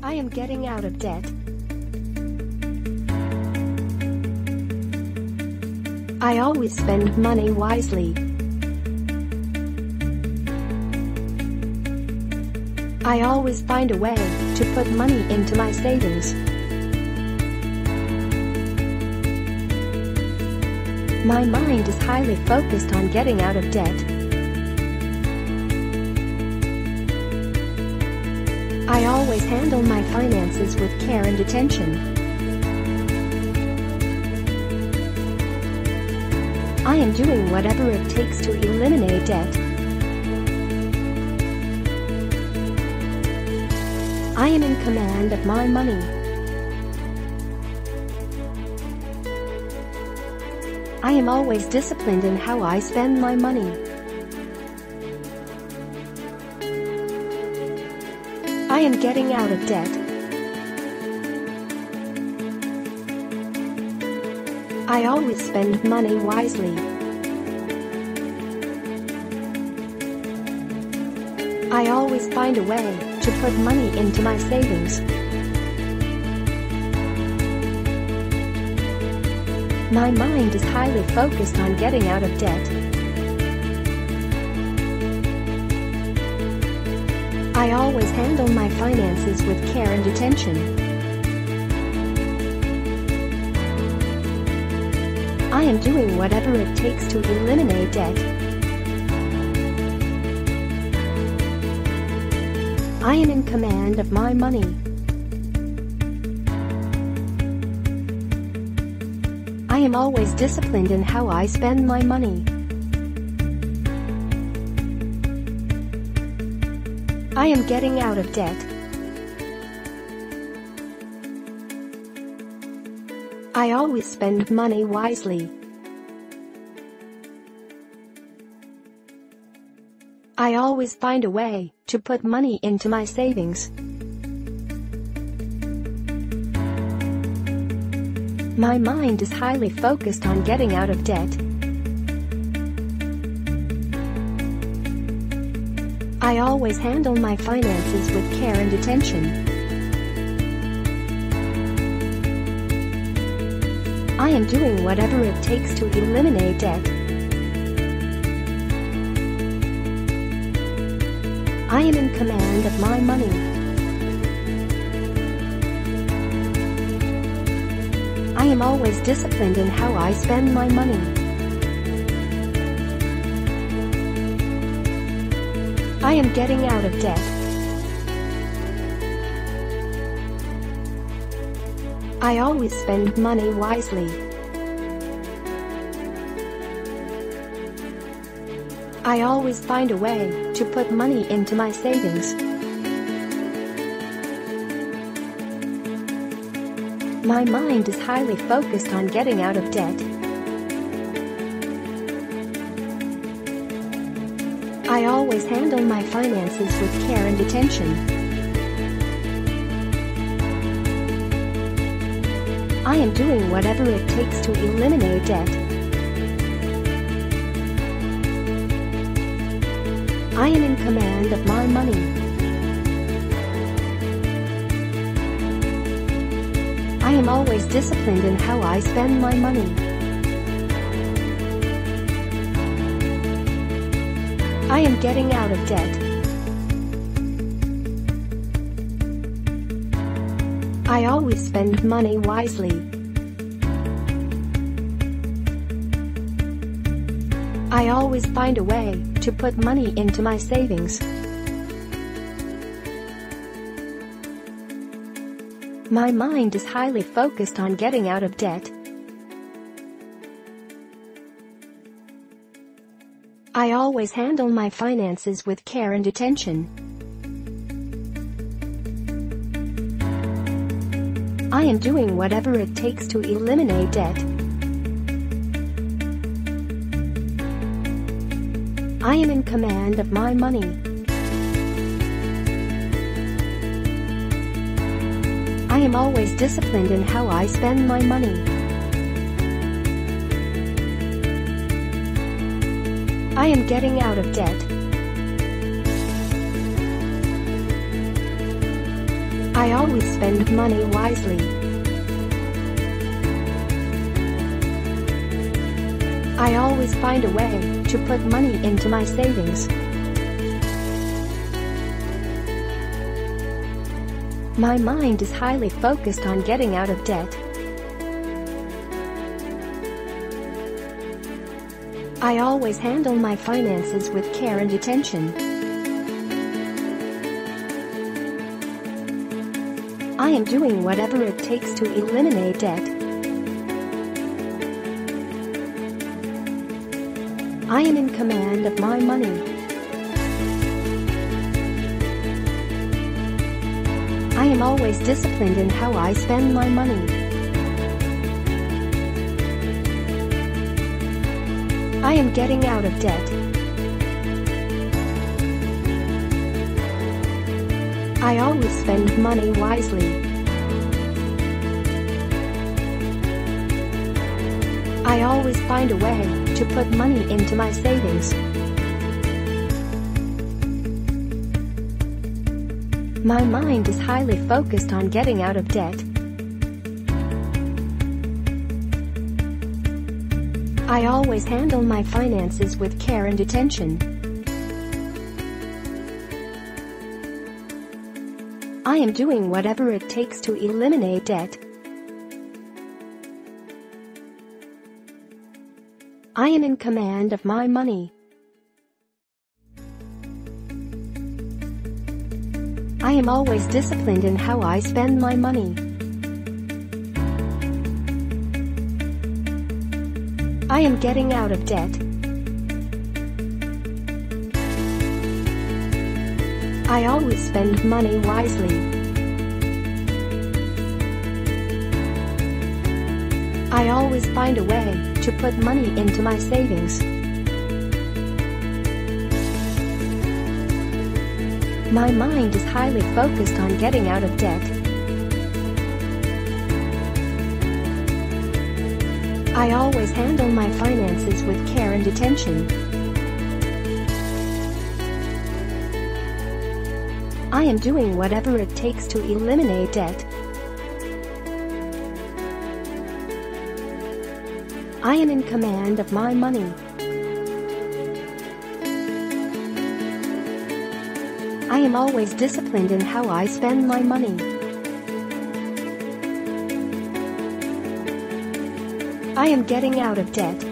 I am getting out of debt. I always spend money wisely. I always find a way to put money into my savings. My mind is highly focused on getting out of debt. I always handle my finances with care and attention. I am doing whatever it takes to eliminate debt. I am in command of my money. I am always disciplined in how I spend my money. I am getting out of debt. I always spend money wisely. I always find a way to put money into my savings. My mind is highly focused on getting out of debt. I always handle my finances with care and attention. I am doing whatever it takes to eliminate debt. I am in command of my money. I am always disciplined in how I spend my money. I am getting out of debt. I always spend money wisely. I always find a way to put money into my savings. My mind is highly focused on getting out of debt. I always handle my finances with care and attention. I am doing whatever it takes to eliminate debt. I am in command of my money. I am always disciplined in how I spend my money. I am getting out of debt. I always spend money wisely. I always find a way to put money into my savings. My mind is highly focused on getting out of debt. I always handle my finances with care and attention. I am doing whatever it takes to eliminate debt. I am in command of my money. I am always disciplined in how I spend my money. I am getting out of debt. I always spend money wisely. I always find a way to put money into my savings. My mind is highly focused on getting out of debt. Always handle my finances with care and attention. I am doing whatever it takes to eliminate debt. I am in command of my money. I am always disciplined in how I spend my money. I am getting out of debt. I always spend money wisely. I always find a way to put money into my savings. My mind is highly focused on getting out of debt. I always handle my finances with care and attention. I am doing whatever it takes to eliminate debt. I am in command of my money. I am always disciplined in how I spend my money. I am getting out of debt. I always spend money wisely. I always find a way to put money into my savings. My mind is highly focused on getting out of debt. I always handle my finances with care and attention. I am doing whatever it takes to eliminate debt. I am in command of my money. I am always disciplined in how I spend my money. I am getting out of debt. I always spend money wisely. I always find a way to put money into my savings. My mind is highly focused on getting out of debt. I always handle my finances with care and attention. I am doing whatever it takes to eliminate debt. I am in command of my money. I am always disciplined in how I spend my money. I am getting out of debt.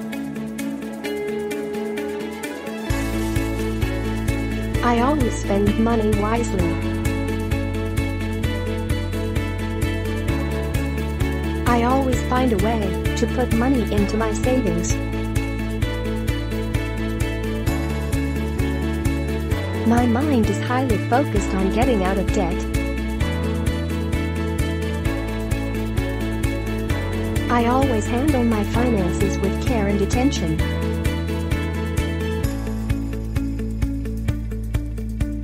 I always spend money wisely. I always find a way to put money into my savings. My mind is highly focused on getting out of debt. I always handle my finances with care and attention.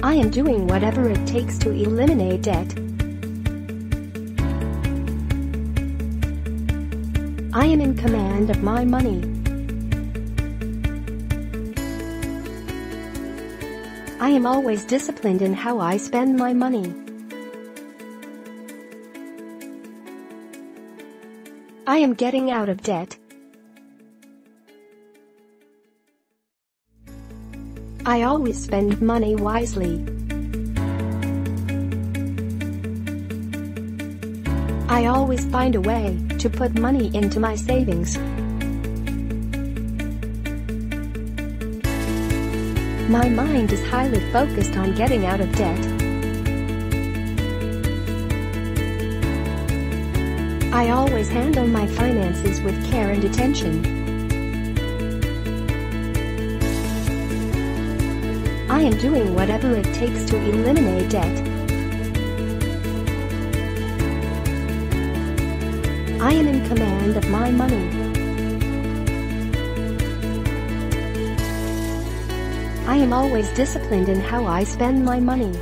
I am doing whatever it takes to eliminate debt. I am in command of my money. I am always disciplined in how I spend my money. I am getting out of debt. I always spend money wisely. I always find a way to put money into my savings. My mind is highly focused on getting out of debt. I always handle my finances with care and attention. I am doing whatever it takes to eliminate debt. I am in command of my money. I am always disciplined in how I spend my money.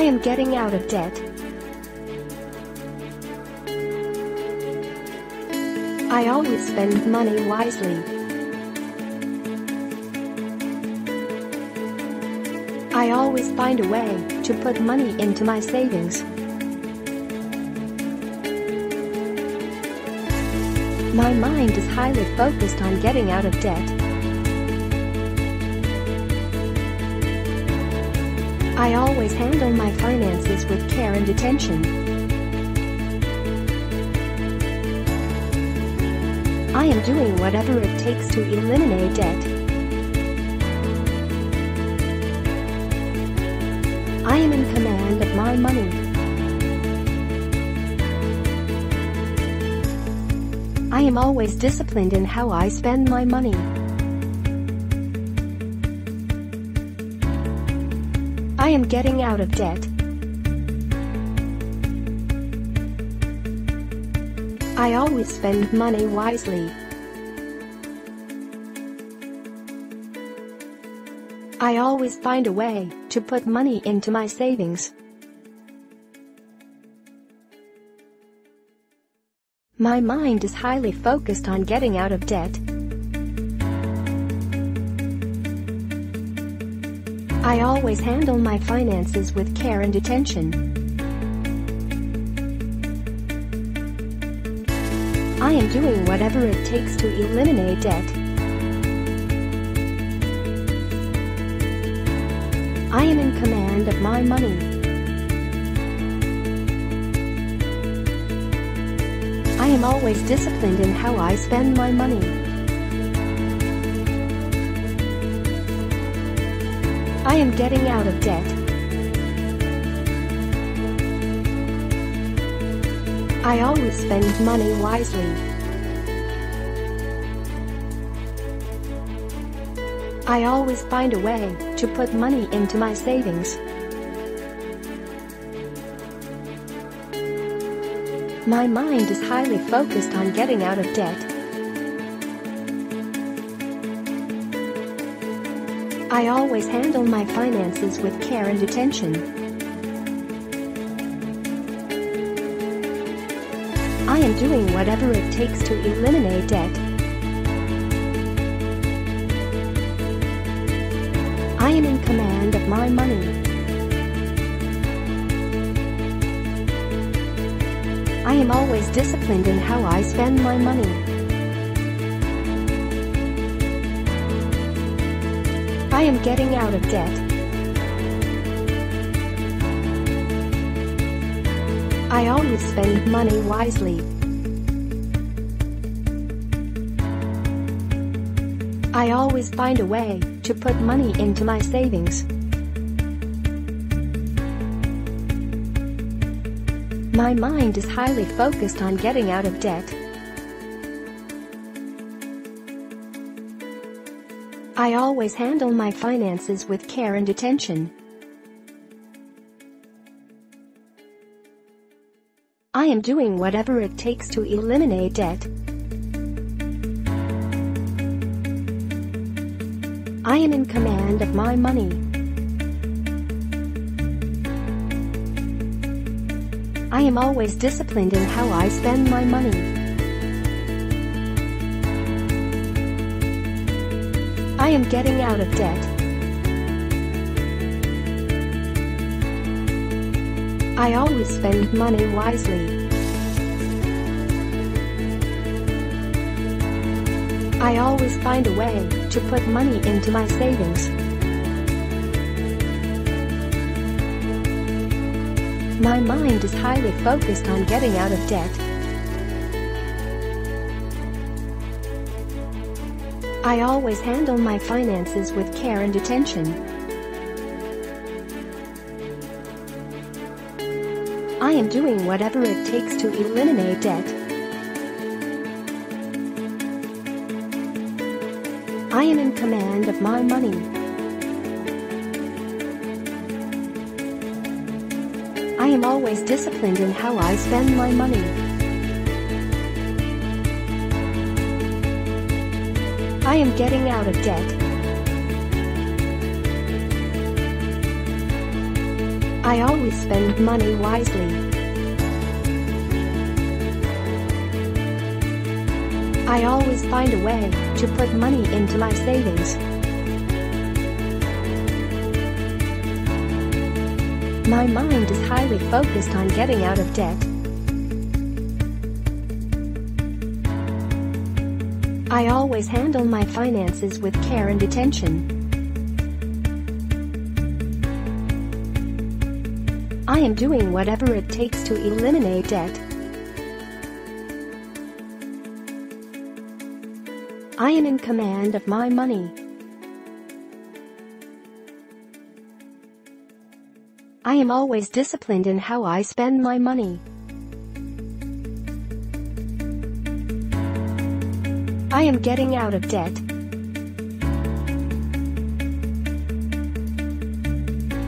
I am getting out of debt. I always spend money wisely. I always find a way to put money into my savings. My mind is highly focused on getting out of debt. I always handle my finances with care and attention. I am doing whatever it takes to eliminate debt. I am in command of my money. I am always disciplined in how I spend my money. I am getting out of debt. I always spend money wisely. I always find a way to put money into my savings. My mind is highly focused on getting out of debt. I always handle my finances with care and attention. I am doing whatever it takes to eliminate debt. I am in command of my money. I am always disciplined in how I spend my money. I am getting out of debt. I always spend money wisely. I always find a way to put money into my savings. My mind is highly focused on getting out of debt. I always handle my finances with care and attention. I am doing whatever it takes to eliminate debt. I am in command of my money. I am always disciplined in how I spend my money. I am getting out of debt. I always spend money wisely. I always find a way to put money into my savings. My mind is highly focused on getting out of debt. I always handle my finances with care and attention. I am doing whatever it takes to eliminate debt. I am in command of my money. I am always disciplined in how I spend my money. I am getting out of debt. I always spend money wisely. I always find a way to put money into my savings. My mind is highly focused on getting out of debt. I always handle my finances with care and attention. I am doing whatever it takes to eliminate debt. I am in command of my money. I am always disciplined in how I spend my money. I am getting out of debt. I always spend money wisely. I always find a way to put money into my savings. My mind is highly focused on getting out of debt. I always handle my finances with care and attention. I am doing whatever it takes to eliminate debt. I am in command of my money. I am always disciplined in how I spend my money. I am getting out of debt.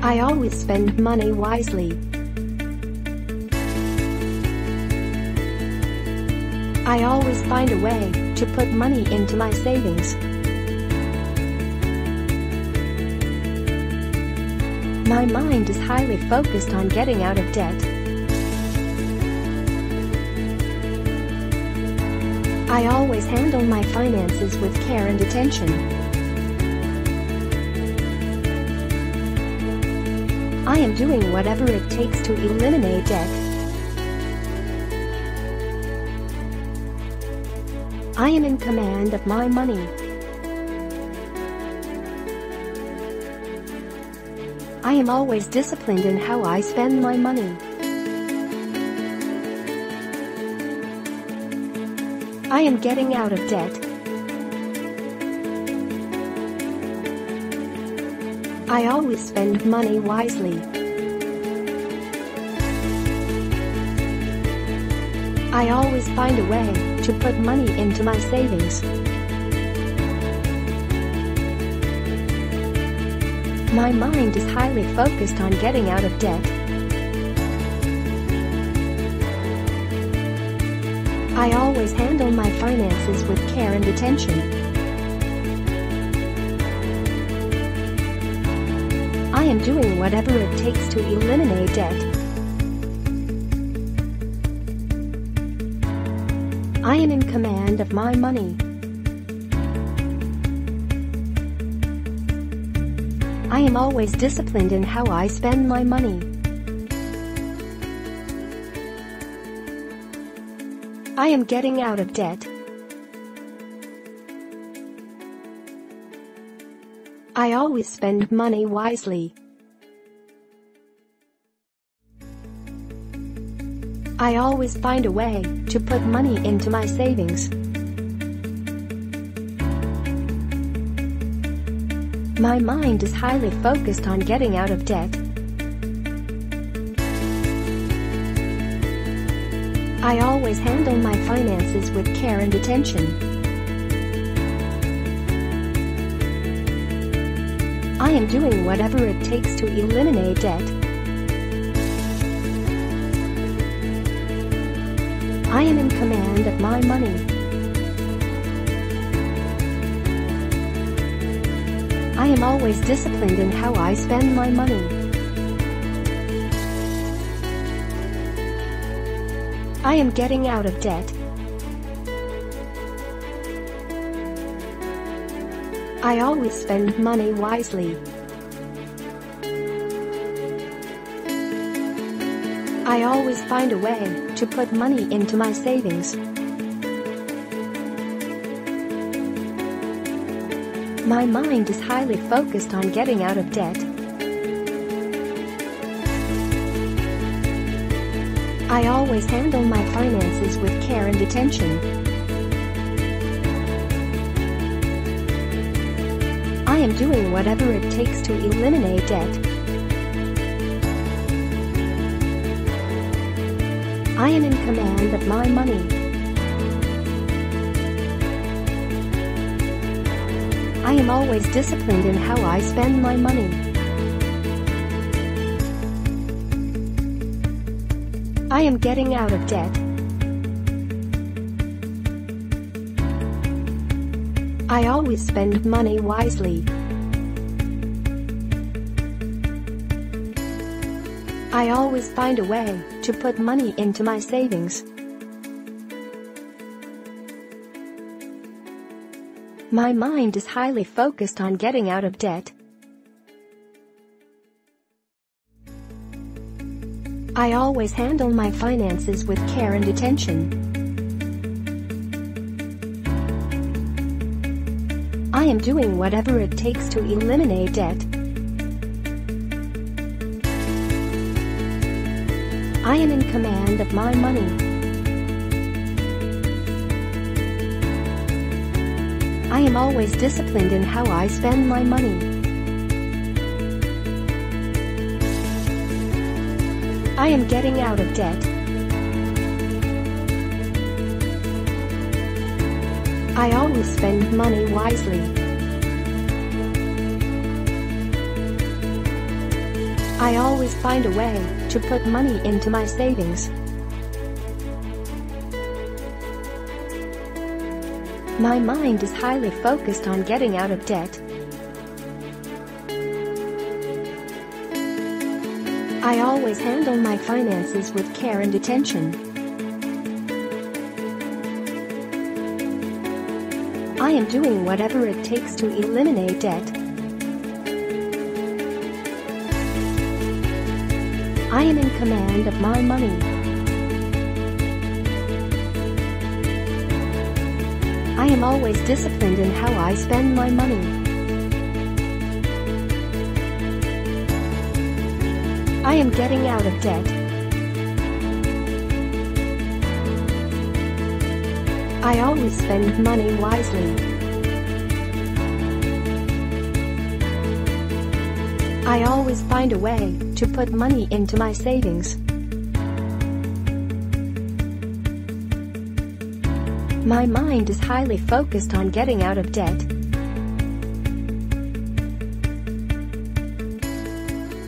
I always spend money wisely. I always find a way to put money into my savings. My mind is highly focused on getting out of debt. I always handle my finances with care and attention. I am doing whatever it takes to eliminate debt. I am in command of my money. I am always disciplined in how I spend my money. I am getting out of debt. I always spend money wisely. I always find a way to put money into my savings. My mind is highly focused on getting out of debt. I always handle my finances with care and attention. I am doing whatever it takes to eliminate debt. I am in command of my money. I am always disciplined in how I spend my money. I am getting out of debt. I always spend money wisely. I always find a way to put money into my savings. My mind is highly focused on getting out of debt. I always handle my finances with care and attention. I am doing whatever it takes to eliminate debt. I am in command of my money. I am always disciplined in how I spend my money. I am getting out of debt. I always spend money wisely. I always find a way to put money into my savings. My mind is highly focused on getting out of debt. I always handle my finances with care and attention. I am doing whatever it takes to eliminate debt. I am in command of my money. I am always disciplined in how I spend my money. I am getting out of debt. I always spend money wisely. I always find a way to put money into my savings. My mind is highly focused on getting out of debt. I always handle my finances with care and attention. I am doing whatever it takes to eliminate debt. I am in command of my money. I am always disciplined in how I spend my money. I am getting out of debt. I always spend money wisely. I always find a way to put money into my savings. My mind is highly focused on getting out of debt. I always handle my finances with care and attention. I am doing whatever it takes to eliminate debt. I am in command of my money. I am always disciplined in how I spend my money. I am getting out of debt. I always spend money wisely. I always find a way to put money into my savings. My mind is highly focused on getting out of debt.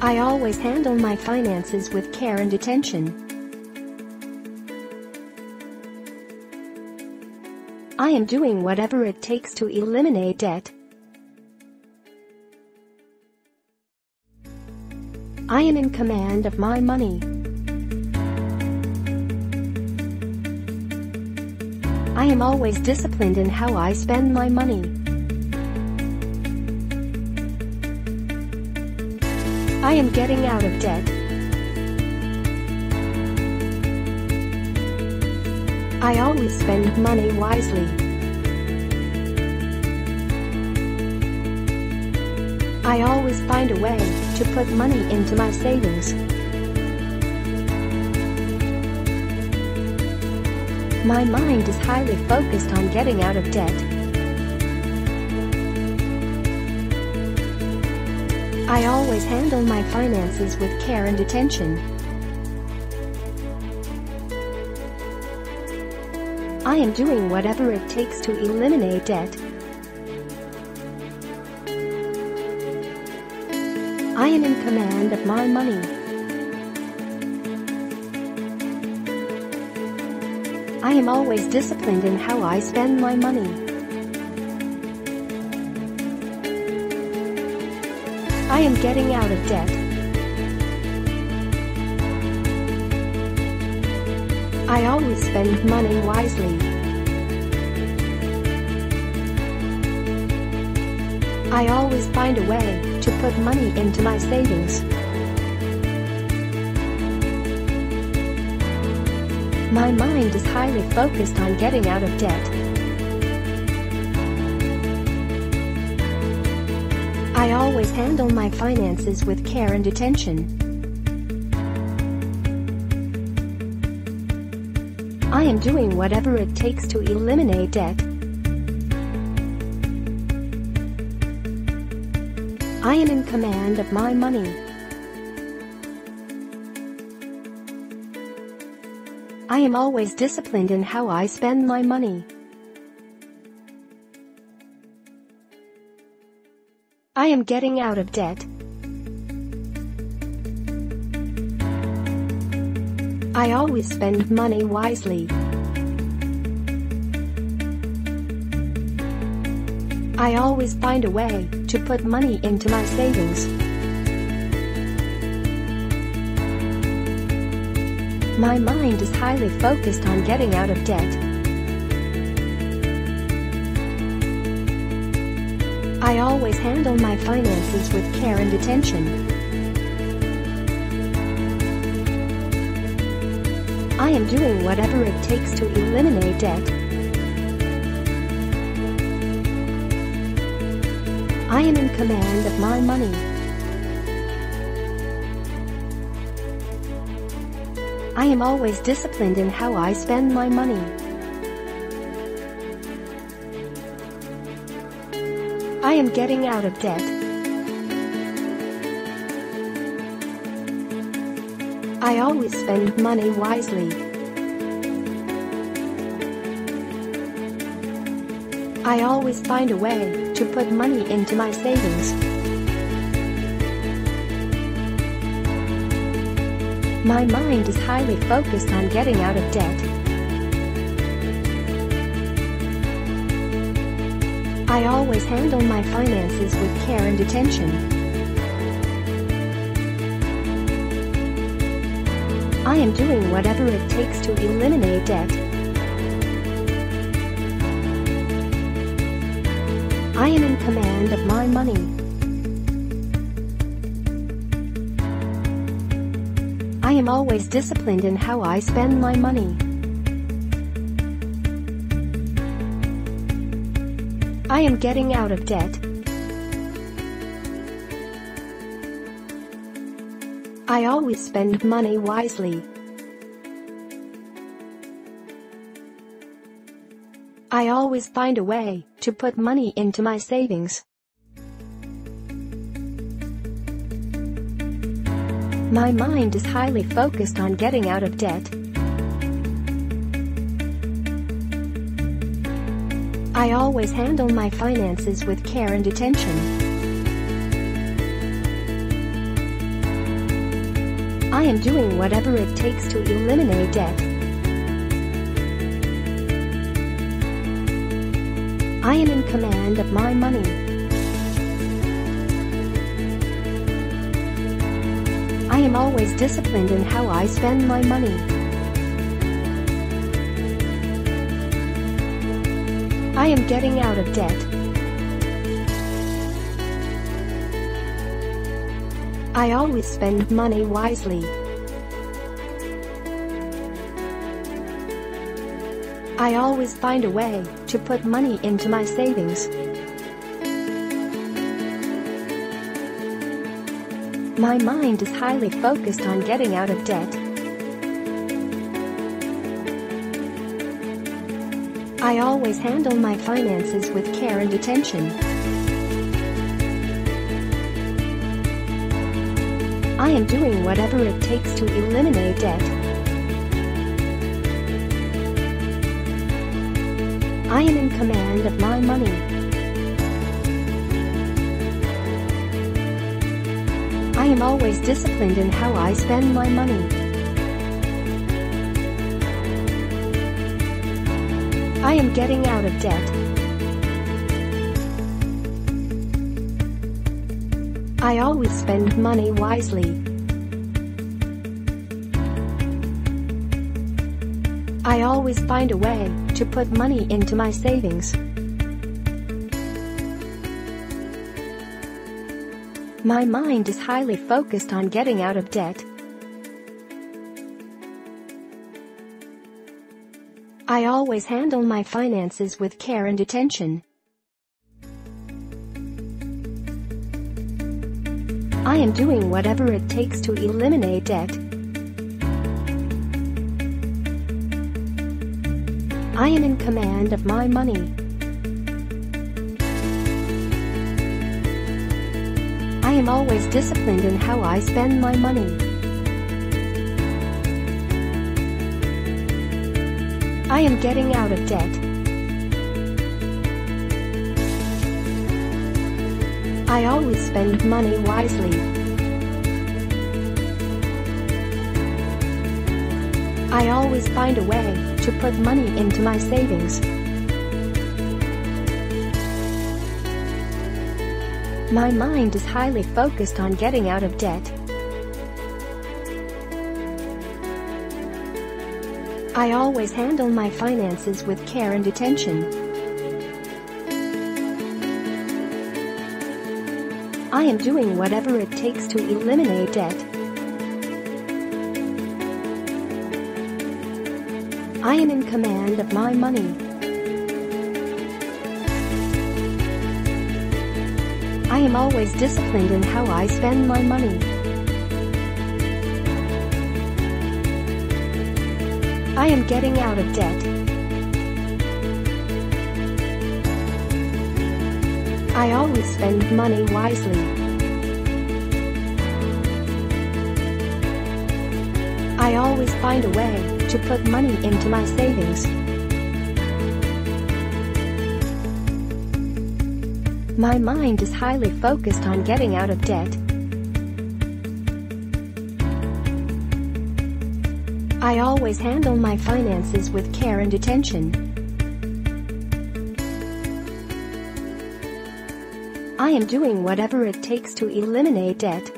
I always handle my finances with care and attention. I am doing whatever it takes to eliminate debt. I am in command of my money. I am always disciplined in how I spend my money. I am getting out of debt. I always spend money wisely. I always find a way to put money into my savings. My mind is highly focused on getting out of debt. I always handle my finances with care and attention. I am doing whatever it takes to eliminate debt. I am in command of my money. I am always disciplined in how I spend my money. I am getting out of debt. I always spend money wisely. I always find a way to put money into my savings. My mind is highly focused on getting out of debt. Handle my finances with care and attention. I am doing whatever it takes to eliminate debt. I am in command of my money. I am always disciplined in how I spend my money. I am getting out of debt. I always spend money wisely. I always find a way to put money into my savings. My mind is highly focused on getting out of debt. I always handle my finances with care and attention. I am doing whatever it takes to eliminate debt. I am in command of my money. I am always disciplined in how I spend my money. I am getting out of debt. I always spend money wisely. I always find a way to put money into my savings. My mind is highly focused on getting out of debt. I always handle my finances with care and attention. I am doing whatever it takes to eliminate debt. I am in command of my money. I am always disciplined in how I spend my money. I am getting out of debt. I always spend money wisely. I always find a way to put money into my savings. My mind is highly focused on getting out of debt. I always handle my finances with care and attention. I am doing whatever it takes to eliminate debt. I am in command of my money. I am always disciplined in how I spend my money. I am getting out of debt. I always spend money wisely. I always find a way to put money into my savings. My mind is highly focused on getting out of debt. I always handle my finances with care and attention. I am doing whatever it takes to eliminate debt. I am in command of my money. I am always disciplined in how I spend my money. I am getting out of debt. I always spend money wisely. I always find a way to put money into my savings. My mind is highly focused on getting out of debt. Always handle my finances with care and attention. I am doing whatever it takes to eliminate debt. I am in command of my money. I am always disciplined in how I spend my money. I am getting out of debt. I always spend money wisely. I always find a way to put money into my savings. My mind is highly focused on getting out of debt. I always handle my finances with care and attention. I am doing whatever it takes to eliminate debt. I am in command of my money. I am always disciplined in how I spend my money. I am getting out of debt. I always spend money wisely. I always find a way to put money into my savings. My mind is highly focused on getting out of debt. I always handle my finances with care and attention. I am doing whatever it takes to eliminate debt.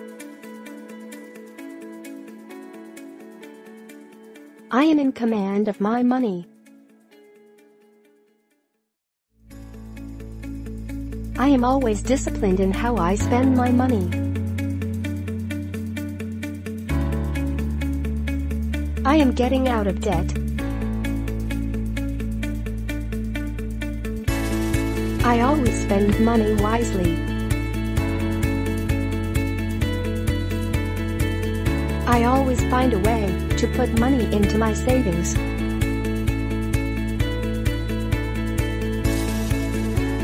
I am in command of my money. I am always disciplined in how I spend my money. I am getting out of debt. I always spend money wisely. I always find a way to put money into my savings.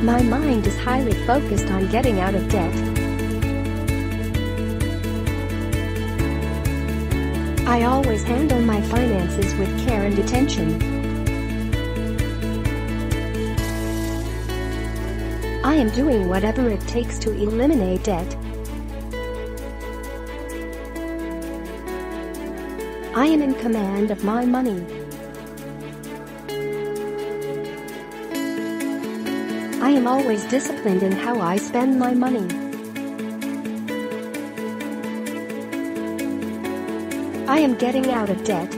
My mind is highly focused on getting out of debt. I always handle my finances with care and attention. I am doing whatever it takes to eliminate debt. I am in command of my money. I am always disciplined in how I spend my money. I am getting out of debt.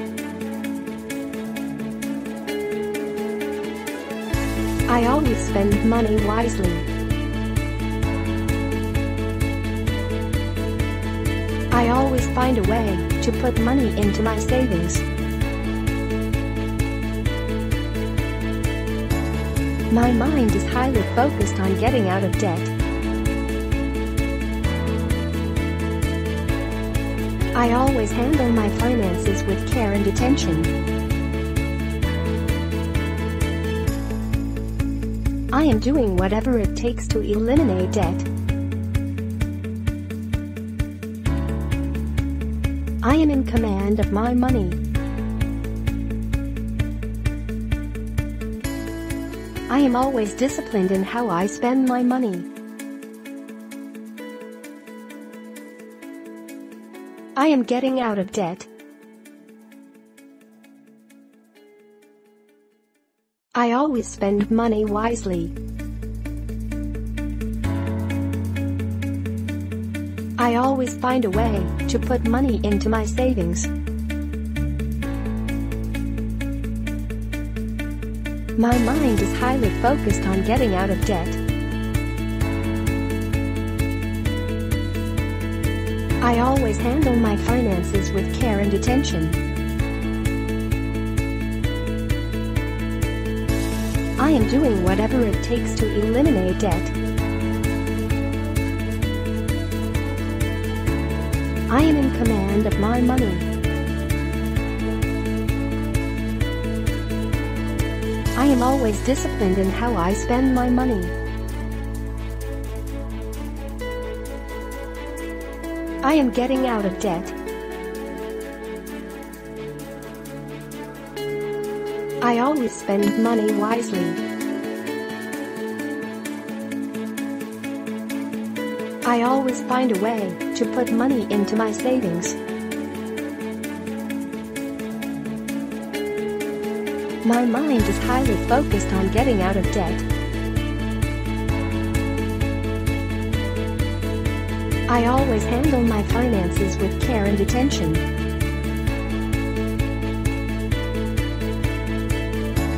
I always spend money wisely. I always find a way to put money into my savings. My mind is highly focused on getting out of debt. I always handle my finances with care and attention. I am doing whatever it takes to eliminate debt. I am in command of my money. I am always disciplined in how I spend my money. I am getting out of debt. I always spend money wisely. I always find a way to put money into my savings. My mind is highly focused on getting out of debt. I always handle my finances with care and attention. I am doing whatever it takes to eliminate debt. I am in command of my money. I am always disciplined in how I spend my money. I am getting out of debt. I always spend money wisely. I always find a way to put money into my savings. My mind is highly focused on getting out of debt. I always handle my finances with care and attention.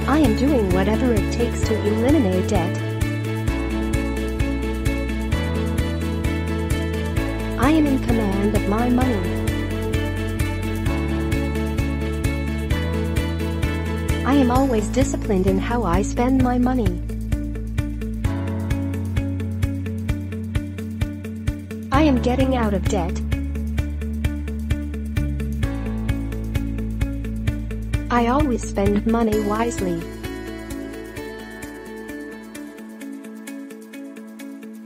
I am doing whatever it takes to eliminate debt. I am in command of my money. I am always disciplined in how I spend my money. I am getting out of debt. I always spend money wisely.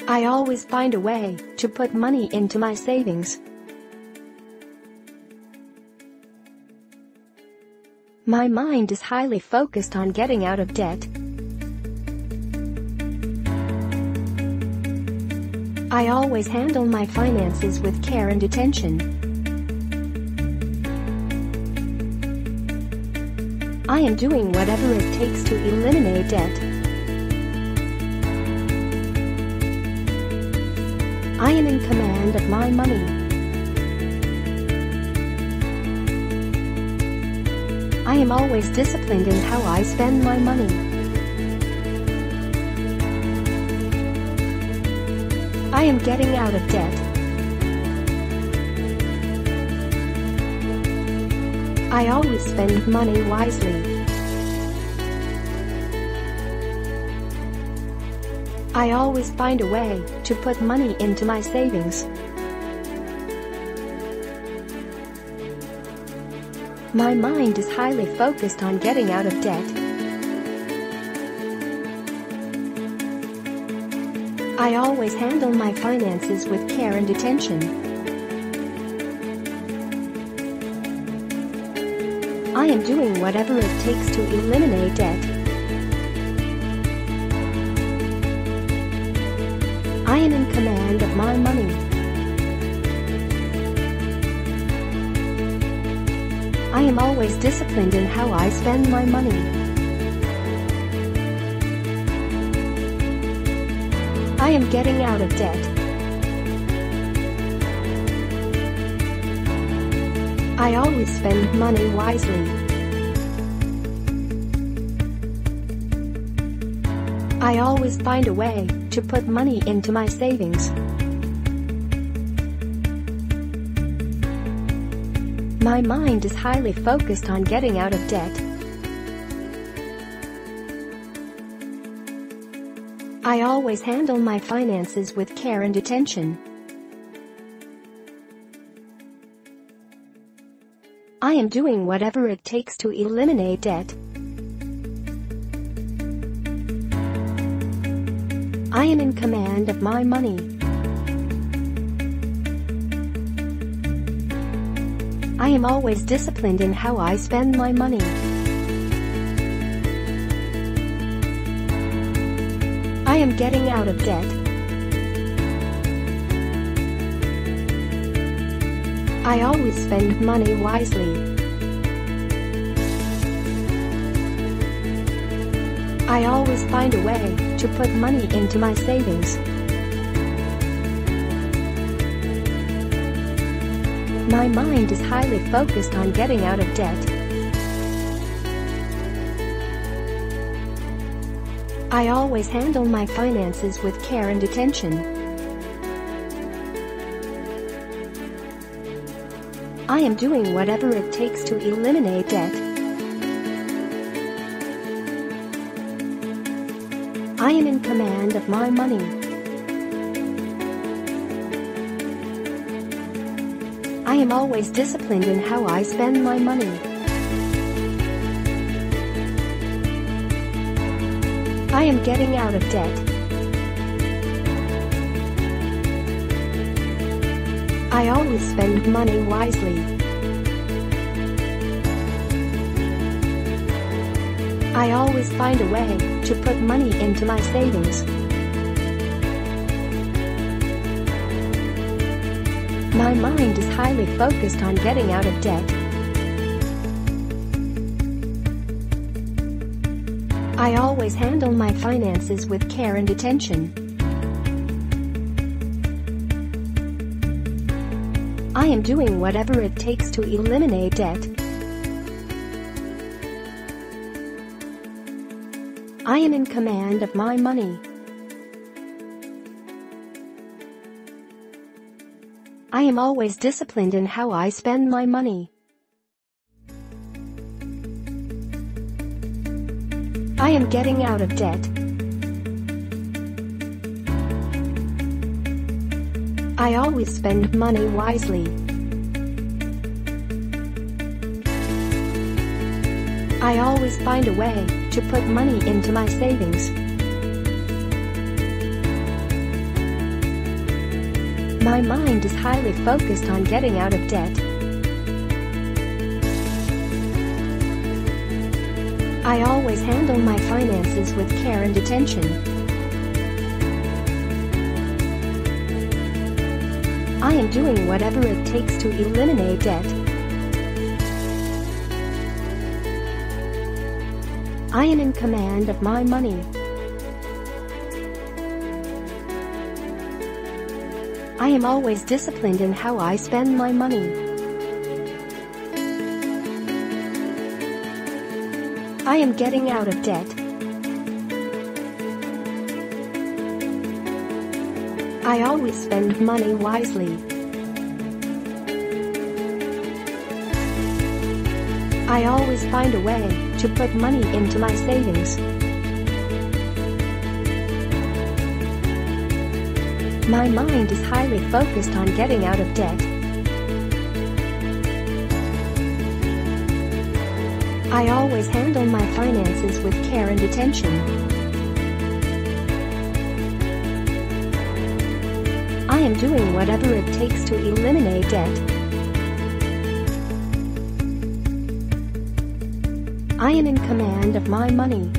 I always find a way to put money into my savings. My mind is highly focused on getting out of debt. I always handle my finances with care and attention. I am doing whatever it takes to eliminate debt. I am in command of my money. I am always disciplined in how I spend my money. I am getting out of debt. I always spend money wisely. I always find a way to put money into my savings. My mind is highly focused on getting out of debt. I always handle my finances with care and attention. I am doing whatever it takes to eliminate debt. I am in command of my money. I am always disciplined in how I spend my money. I am getting out of debt. I always spend money wisely. I always find a way to put money into my savings. My mind is highly focused on getting out of debt. I always handle my finances with care and attention. I am doing whatever it takes to eliminate debt. I am in command of my money. I am always disciplined in how I spend my money. Am getting out of debt. I always spend money wisely. I always find a way to put money into my savings. My mind is highly focused on getting out of debt. I always handle my finances with care and attention. I am doing whatever it takes to eliminate debt. I am in command of my money. I am always disciplined in how I spend my money. I am getting out of debt. I always spend money wisely. I always find a way to put money into my savings. My mind is highly focused on getting out of debt. I always handle my finances with care and attention. I am doing whatever it takes to eliminate debt. I am in command of my money. I am always disciplined in how I spend my money. Am getting out of debt. I always spend money wisely. I always find a way to put money into my savings. My mind is highly focused on getting out of debt. I always handle my finances with care and attention. I am doing whatever it takes to eliminate debt. I am in command of my money. I am always disciplined in how I spend my money. Am getting out of debt. I always spend money wisely. I always find a way to put money into my savings. My mind is highly focused on getting out of debt. I always handle my finances with care and attention. I am doing whatever it takes to eliminate debt. I am in command of my money.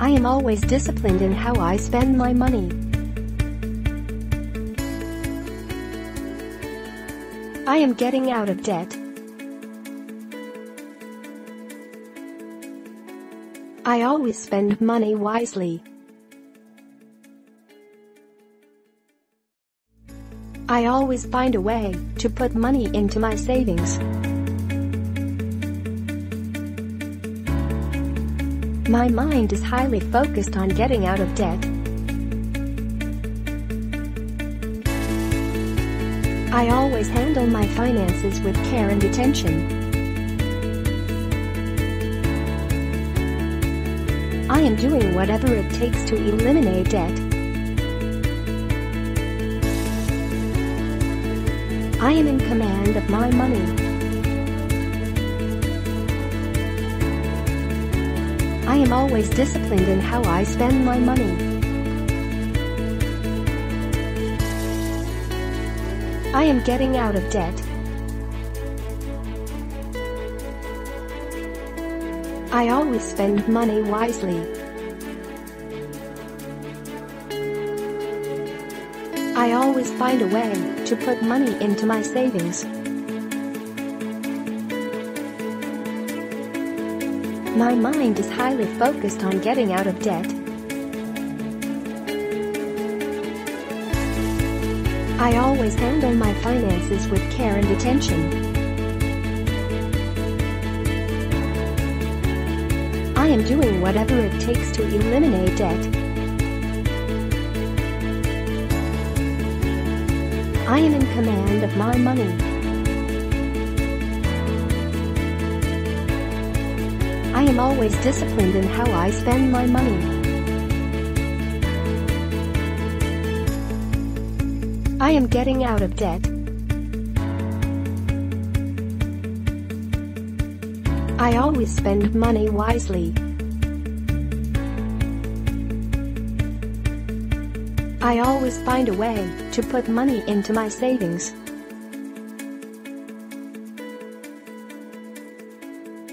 I am always disciplined in how I spend my money. I am getting out of debt. I always spend money wisely. I always find a way to put money into my savings. My mind is highly focused on getting out of debt. I always handle my finances with care and attention. I am doing whatever it takes to eliminate debt. I am in command of my money. I am always disciplined in how I spend my money. I am getting out of debt. I always spend money wisely. I always find a way to put money into my savings. My mind is highly focused on getting out of debt. I always handle my finances with care and attention. I am doing whatever it takes to eliminate debt. I am in command of my money. I am always disciplined in how I spend my money. I am getting out of debt. I always spend money wisely. I always find a way to put money into my savings.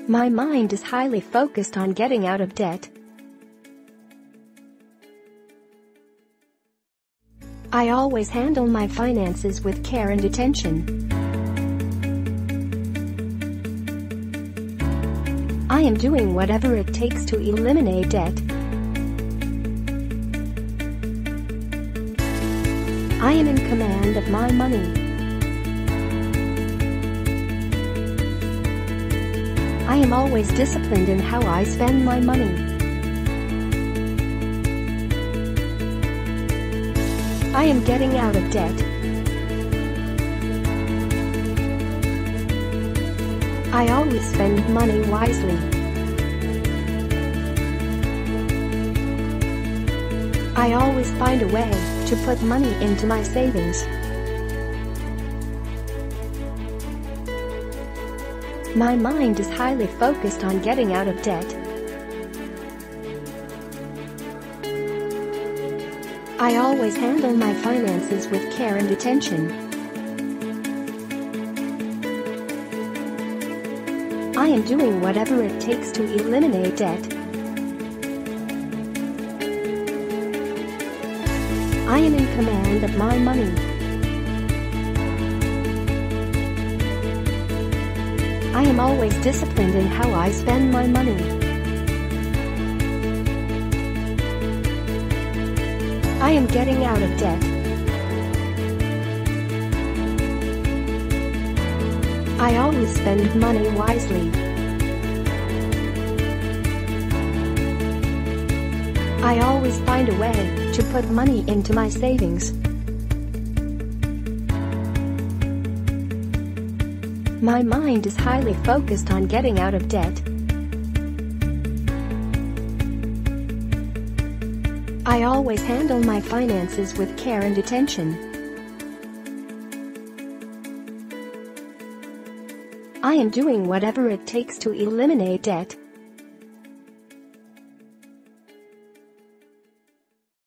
My mind is highly focused on getting out of debt. I always handle my finances with care and attention. I am doing whatever it takes to eliminate debt. I am in command of my money. I am always disciplined in how I spend my money. I am getting out of debt. I always spend money wisely. I always find a way to put money into my savings. My mind is highly focused on getting out of debt. I always handle my finances with care and attention. I am doing whatever it takes to eliminate debt. I am in command of my money. I am always disciplined in how I spend my money. I am getting out of debt. I always spend money wisely. I always find a way to put money into my savings. My mind is highly focused on getting out of debt. I always handle my finances with care and attention. I am doing whatever it takes to eliminate debt.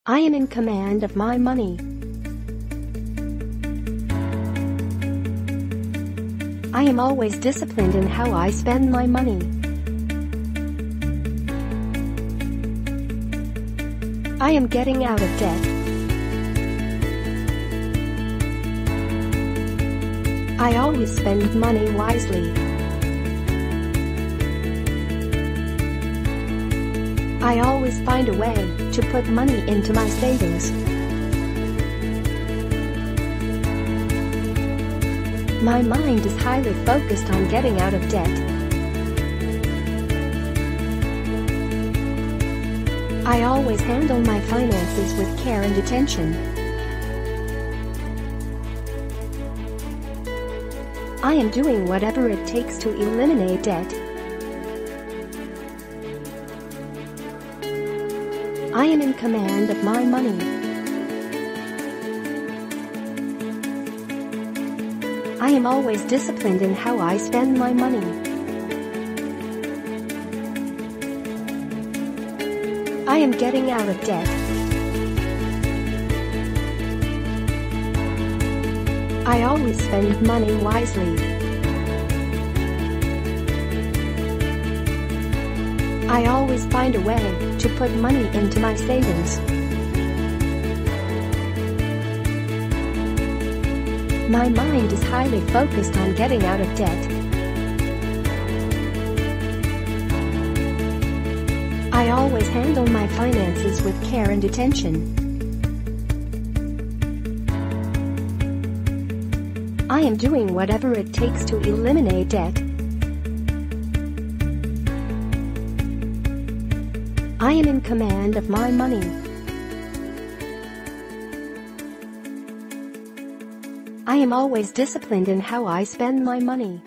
I am in command of my money. I am always disciplined in how I spend my money. I am getting out of debt. I always spend money wisely. I always find a way to put money into my savings. My mind is highly focused on getting out of debt. I always handle my finances with care and attention. I am doing whatever it takes to eliminate debt. I am in command of my money. I am always disciplined in how I spend my money. I am getting out of debt. I always spend money wisely. I always find a way to put money into my savings. My mind is highly focused on getting out of debt. I always handle my finances with care and attention. I am doing whatever it takes to eliminate debt. I am in command of my money. I am always disciplined in how I spend my money.